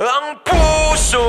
Ampulso